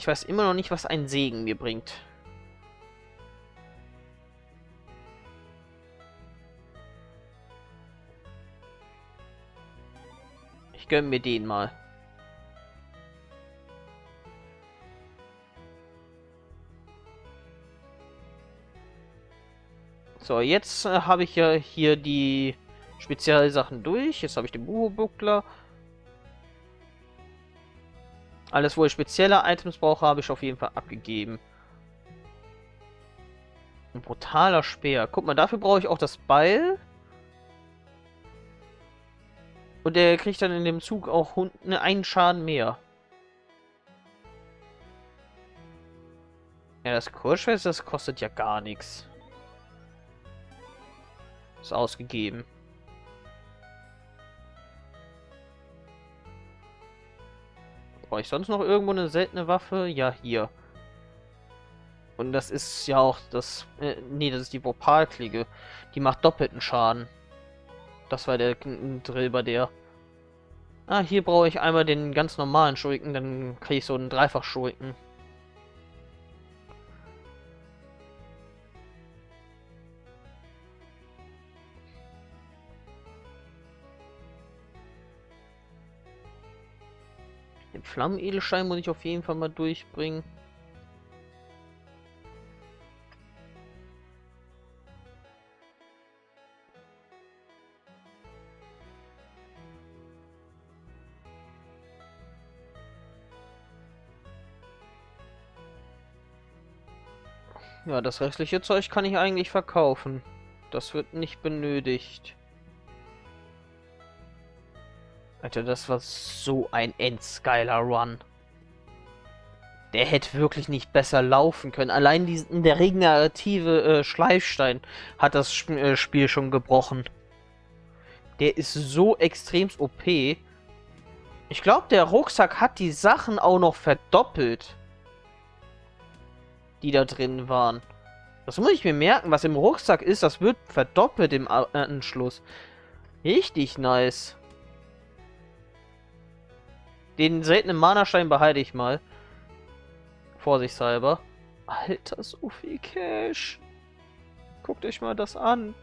Weiß immer noch nicht, was ein Segen mir bringt. Ich gönne mir den mal. So, jetzt äh, habe ich ja hier die Spezialsachen durch. Jetzt habe ich den Buchbuckler. Alles, wo ich spezielle Items brauche, habe ich auf jeden Fall abgegeben. Ein brutaler Speer. Guck mal, dafür brauche ich auch das Beil. Und der kriegt dann in dem Zug auch ne, einen Schaden mehr. Ja, das Kurzschwert, das kostet ja gar nichts. Ist ausgegeben. Brauche ich sonst noch irgendwo eine seltene Waffe? Ja, hier. Und das ist ja auch das... Äh, nee, das ist die Vopalklinge. Die macht doppelten Schaden. Das war der Drill bei der. Ah, hier brauche ich einmal den ganz normalen Schuriken, dann kriege ich so einen Dreifach-Schuriken. Flammenedelstein muss ich auf jeden Fall mal durchbringen. Ja, das restliche Zeug kann ich eigentlich verkaufen. Das wird nicht benötigt. Alter, das war so ein endgeiler Run. Der hätte wirklich nicht besser laufen können. Allein diesen, der regenerative äh, Schleifstein hat das Sp äh, Spiel schon gebrochen. Der ist so extrem OP. Ich glaube, der Rucksack hat die Sachen auch noch verdoppelt. Die da drin waren. Das muss ich mir merken. Was im Rucksack ist, das wird verdoppelt im Anschluss. Richtig nice. Den seltenen Mana-Stein behalte ich mal. Vorsichtshalber. Alter, so viel Cash. Guckt euch mal das an.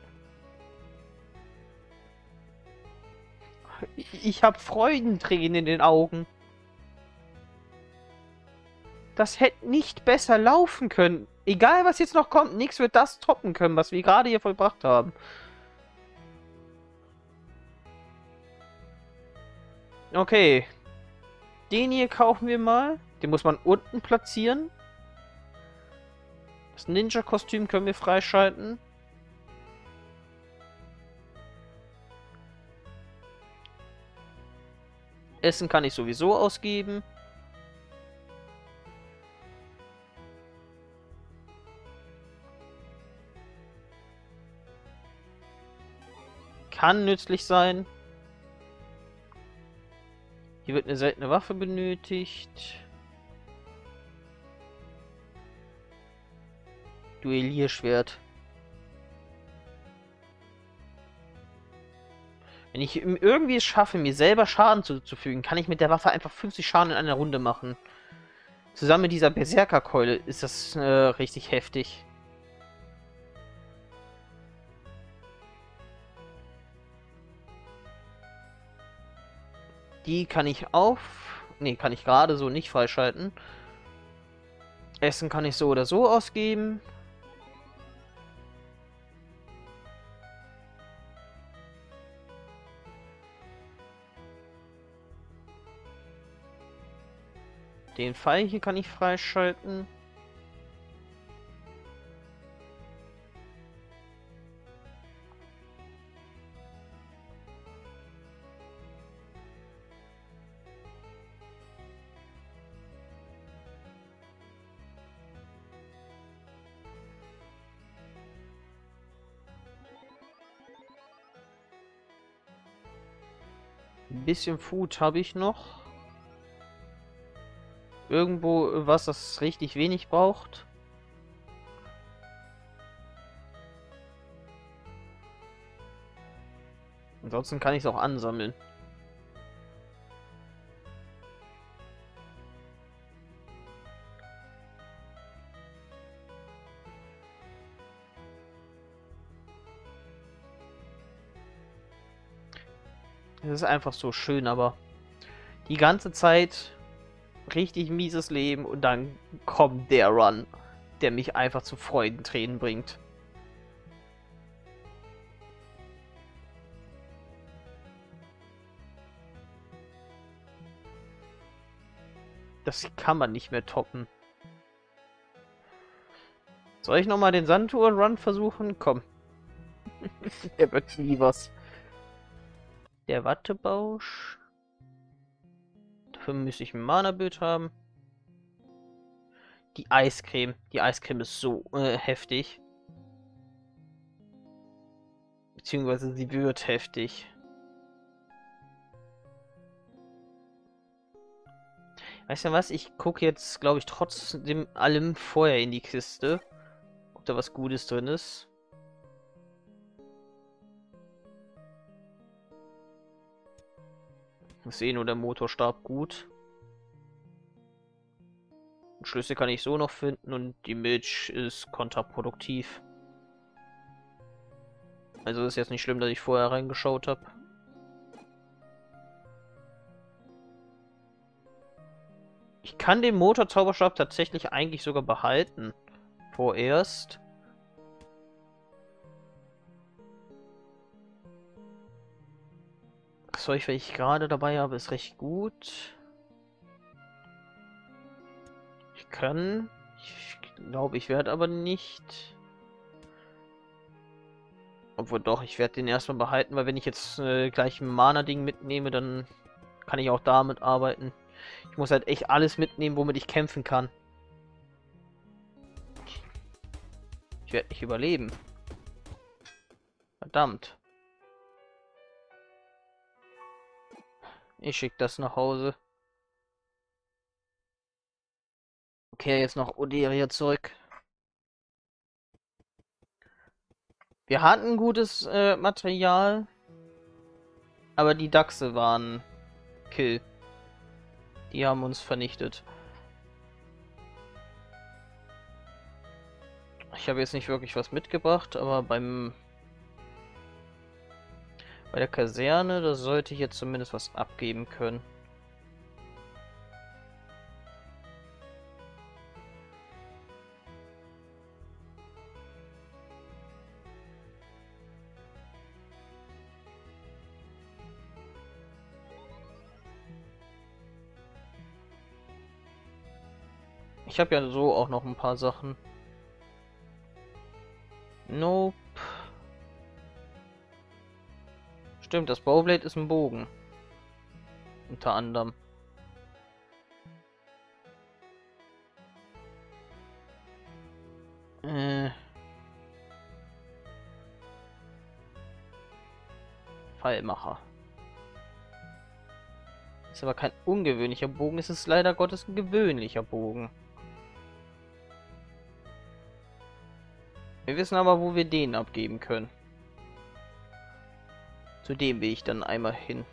Ich, ich habe Freudentränen in den Augen. Das hätte nicht besser laufen können. Egal, was jetzt noch kommt, nichts wird das toppen können, was wir gerade hier vollbracht haben. Okay, den hier kaufen wir mal. Den muss man unten platzieren. Das Ninja-Kostüm können wir freischalten. Essen kann ich sowieso ausgeben. Kann nützlich sein. Hier wird eine seltene Waffe benötigt. Duellierschwert. Wenn ich irgendwie es schaffe, mir selber Schaden zuzufügen, kann ich mit der Waffe einfach 50 Schaden in einer Runde machen. Zusammen mit dieser Berserkerkeule ist das äh, richtig heftig. Die kann ich auf... Ne, kann ich gerade so nicht freischalten. Essen kann ich so oder so ausgeben. Den Pfeil hier kann ich freischalten. Bisschen Food habe ich noch. Irgendwo was, das richtig wenig braucht. Ansonsten kann ich es auch ansammeln. Ist einfach so schön, aber die ganze Zeit richtig mieses Leben und dann kommt der Run, der mich einfach zu Freudentränen bringt. Das kann man nicht mehr toppen. Soll ich nochmal den Sandtouren-Run versuchen? Komm. Der wird nie was. Der Wattebausch. Dafür müsste ich ein Mana-Bild haben. Die Eiscreme. Die Eiscreme ist so äh, heftig. beziehungsweise sie wird heftig. Weißt du was? Ich gucke jetzt, glaube ich, trotzdem allem vorher in die Kiste. Ob da was Gutes drin ist. Ist eh nur der Motorstab gut. Schlüssel kann ich so noch finden und die Milch ist kontraproduktiv. Also ist jetzt nicht schlimm, dass ich vorher reingeschaut habe. Ich kann den Motorzauberstab tatsächlich eigentlich sogar behalten. Vorerst. Zeug, was ich gerade dabei habe, ist recht gut. Ich kann. Ich glaube, ich werde aber nicht. Obwohl doch, ich werde den erstmal behalten, weil wenn ich jetzt äh, gleich ein Mana-Ding mitnehme, dann kann ich auch damit arbeiten. Ich muss halt echt alles mitnehmen, womit ich kämpfen kann. Ich werde nicht überleben. Verdammt. Ich schicke das nach Hause. Okay, jetzt noch Oderia zurück. Wir hatten gutes äh, Material, aber die Dachse waren Kill. Die haben uns vernichtet. Ich habe jetzt nicht wirklich was mitgebracht, aber beim bei der Kaserne, da sollte ich jetzt zumindest was abgeben können. Ich habe ja so auch noch ein paar Sachen. Nope. Stimmt, das Bowblade ist ein Bogen. Unter anderem. Äh. Pfeilmacher. Ist aber kein ungewöhnlicher Bogen, es ist leider Gottes ein gewöhnlicher Bogen. Wir wissen aber, wo wir den abgeben können. Zu dem will ich dann einmal hin.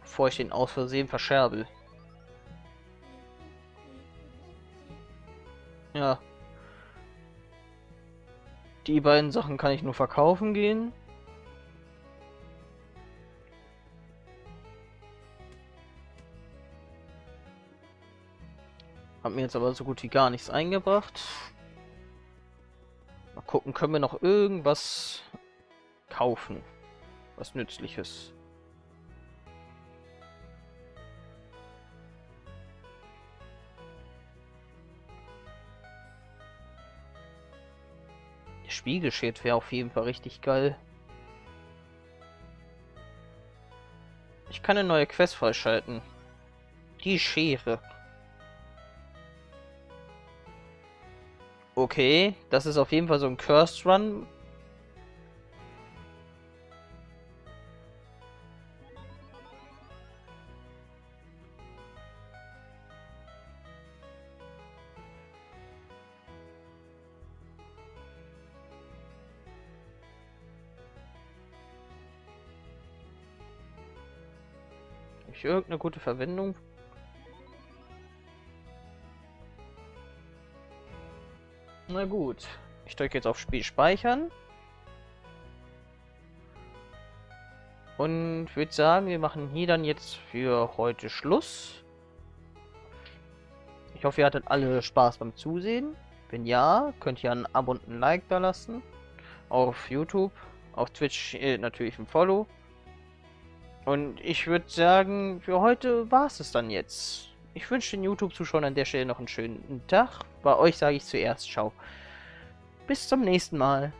Bevor ich den aus Versehen verscherbel. Ja. Die beiden Sachen kann ich nur verkaufen gehen. Hat mir jetzt aber so gut wie gar nichts eingebracht. Gucken, können wir noch irgendwas kaufen? Was Nützliches. Spiegelschild wäre auf jeden Fall richtig geil. Ich kann eine neue Quest freischalten. Die Schere. Okay, das ist auf jeden Fall so ein Cursed Run. Ich irgendeine gute Verwendung Na gut. Ich drücke jetzt auf Spiel speichern. Und würde sagen, wir machen hier dann jetzt für heute Schluss. Ich hoffe, ihr hattet alle Spaß beim Zusehen. Wenn ja, könnt ihr ein Abo und ein Like da lassen. Auf YouTube, auf Twitch äh, natürlich ein Follow. Und ich würde sagen, für heute war es dann jetzt. Ich wünsche den YouTube-Zuschauern an der Stelle noch einen schönen Tag. Bei euch sage ich zuerst Ciao. Bis zum nächsten Mal.